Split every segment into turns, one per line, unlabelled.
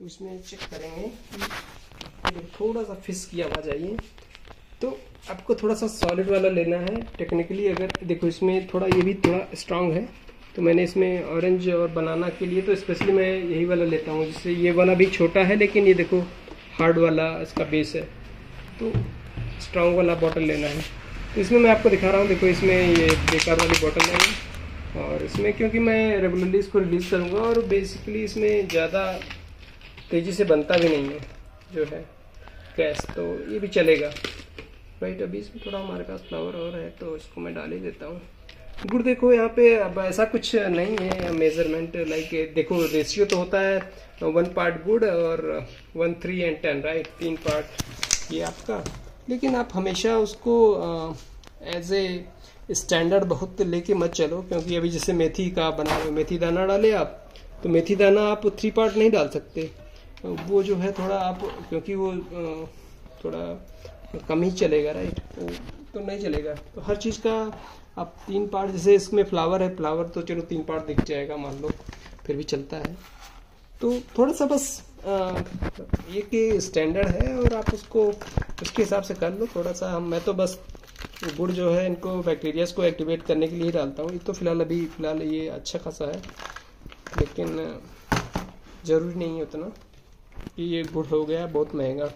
तो इसमें चेक करेंगे कि थोड़ा सा फिस की आवाज़ आई है। तो आपको थोड़ा सा सॉलिड वाला लेना है। टेक्निकली अगर, देखो इसमें थोड़ा ये भी थोड़ा स्ट्रांग है। तो मैंने इसमें ऑरेंज और बनाना के लिए तो स्पेशली मैं यही वाला लेता हूँ, जिससे ये वाला भी छोटा है, लेकिन ये देखो हार्ड वाला इसका बेस है। तो स्ट्रांग वाला बॉटल लेना है। तो इसमें मैं आपको दिखा रहा हूँ, देखो इसमें ये बेकार वाली बॉटल है। और इसमें क्योंकि मैं रेगुलरली इसको रिलीज़ करूँगा और बेसिकली इसमें ज़्यादा तेज़ी से बनता भी नहीं है, जो है गैस तो ये भी चलेगा। राइट अभी इसमें थोड़ा हमारे पास फ्लावर और है तो इसको मैं डाल ही देता हूँ। गुड़ देखो, यहाँ पे अब ऐसा कुछ नहीं है मेज़रमेंट लाइक देखो रेशियो तो होता है वन पार्ट गुड़ और one three and ten right तीन पार्ट ये आपका। लेकिन आप हमेशा उसको एज ए स्टैंडर्ड बहुत लेके मत चलो, क्योंकि अभी जैसे मेथी का बना, मेथी दाना डाले आप तो मेथी दाना आप थ्री पार्ट नहीं डाल सकते। वो जो है थोड़ा आप, क्योंकि वो थोड़ा कम ही चलेगा राइट तो नहीं चलेगा। तो हर चीज़ का आप तीन पार्ट जैसे इसमें फ्लावर है फ्लावर तो चलो तीन पार्ट दिख जाएगा, मान लो, फिर भी चलता है। तो थोड़ा सा बस ये कि स्टैंडर्ड है और आप उसको, उसके हिसाब से कर लो, थोड़ा सा मैं तो बस गुड़ जो है इनको बैक्टीरियाज को एक्टिवेट करने के लिए डालता हूँ। ये तो फ़िलहाल अभी, फ़िलहाल ये अच्छा खासा है, लेकिन ज़रूरी नहीं है उतना। कि ये गुड़ हो गया, बहुत महँगा।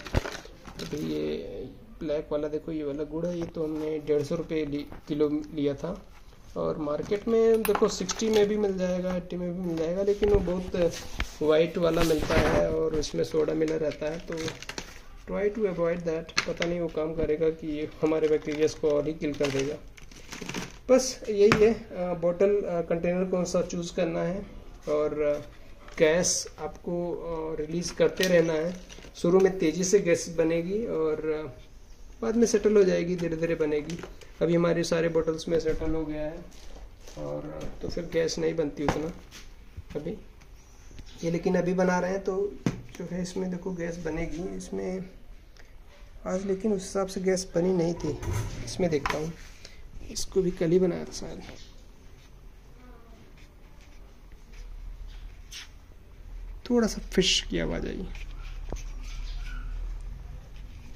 तो ये ब्लैक वाला देखो, ये वाला गुड़ है, ये तो हमने डेढ़ सौ रुपये किलो लिया था। और मार्केट में देखो सिक्सटी में भी मिल जाएगा एट्टी में भी मिल जाएगा, लेकिन वो बहुत वाइट वाला मिलता है और इसमें सोडा मिला रहता है तो ट्राई टू अवॉइड दैट पता नहीं वो काम करेगा कि ये हमारे बैक्टीरियाज को और ही किल कर देगा। बस यही है बॉटल कंटेनर कौन सा चूज़ करना है, और गैस आपको रिलीज़ करते रहना है। शुरू में तेज़ी से गैस बनेगी और बाद में सेटल हो जाएगी धीरे धीरे बनेगी। अभी हमारे सारे बोटल्स में सेटल हो गया है और तो फिर गैस नहीं बनती उतना अभी। ये लेकिन अभी बना रहे हैं तो जो है इसमें देखो गैस बनेगी। इसमें, आज लेकिन उस हिसाब से गैस बनी नहीं थी। इसमें देखता हूँ। इसको भी कल ही बनाया था शायद थोड़ा सा फ़िश की आवाज़ आई।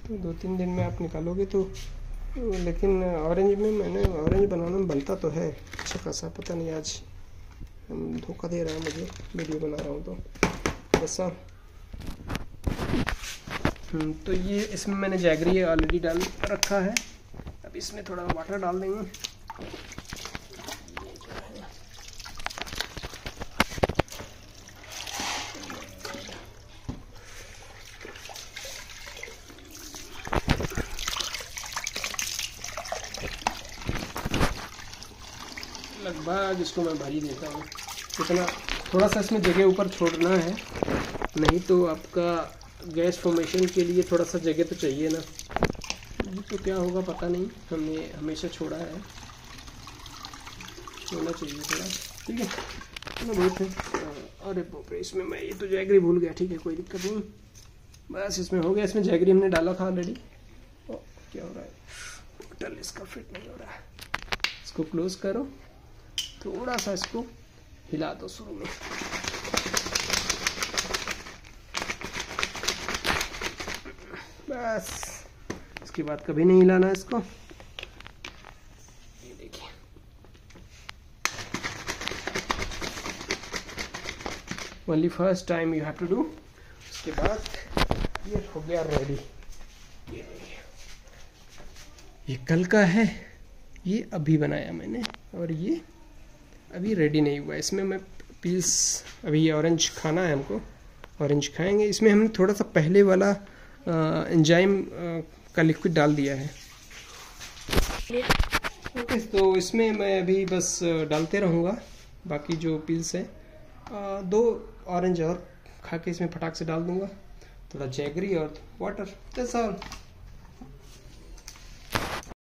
तो दो तीन दिन में आप निकालोगे तो लेकिन ऑरेंज में मैंने ऑरेंज बनाना बनता तो है अच्छा खासा पता नहीं आज धोखा दे रहा है मुझे वीडियो बना रहा हूँ तो। ऐसा हम्म, तो ये इसमें मैंने जैगरी ऑलरेडी डाल रखा है। अब इसमें थोड़ा वाटर डाल देंगे। लगभग इसको मैं भरी देता हूँ। इतना थोड़ा सा इसमें जगह ऊपर छोड़ना है। नहीं तो आपका गैस फॉर्मेशन के लिए थोड़ा सा जगह तो चाहिए ना। नहीं तो क्या होगा पता नहीं। हमने हमेशा छोड़ा है। होना चाहिए थोड़ा। ठीक है। ना बहुत है। अरे बाप इसमें मैं ये तो जैगरी भूल गया। ठीक है, कोई दिक्कत नहीं। बस इसमें हो गया। इसमें जैगरी हमने डाला था ऑलरेडी क्या हो रहा है? होटल इसका फिट नहीं हो रहा। है इसको क्लोज करो। थोड़ा सा इसको हिला दो शुरू में। बस, इसके बाद कभी नहीं हिलाना इसको। Only first time you have to do उसके बाद ये हो गया रेडी ये कल का है, ये अभी बनाया मैंने, और ये अभी रेडी नहीं हुआ। इसमें मैं पीस अभी ऑरेंज खाना है हमको। ऑरेंज खाएँगे। इसमें हमने थोड़ा सा पहले वाला एंजाइम का लिक्विड डाल दिया है। ओके तो इसमें मैं अभी बस डालते रहूँगा। बाकी जो पील्स है दो ऑरेंज और खा के इसमें फटाक से डाल दूँगा। थोड़ा जैगरी और वाटर जैसा